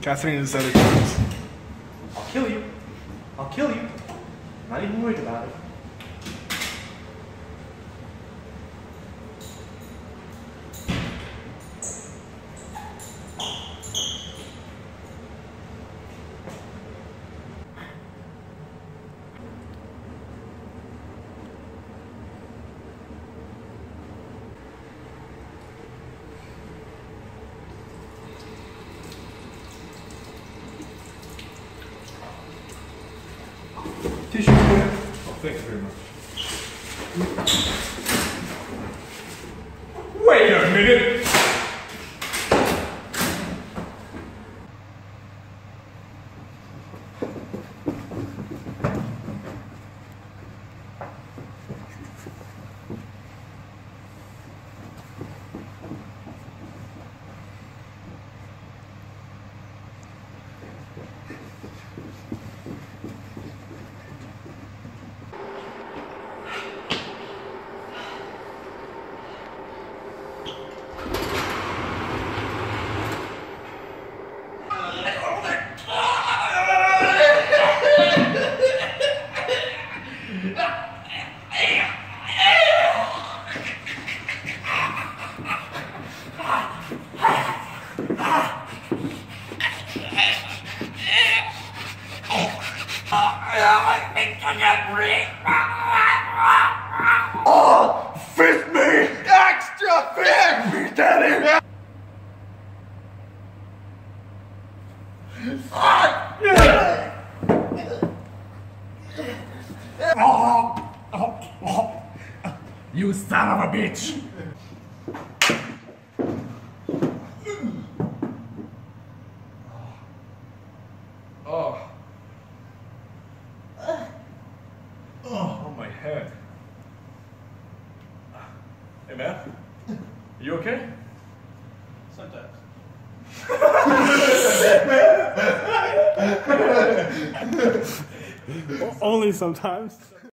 Catherine is other times. I'll kill you. I'll kill you. Not even worried about it. Tissue here. Oh, thanks very much. Wait a minute. Oh, fit me! Extra fit me, daddy! You son of a bitch! Oh. Oh, on my head. Hey, man. are You okay? Sometimes. Only sometimes.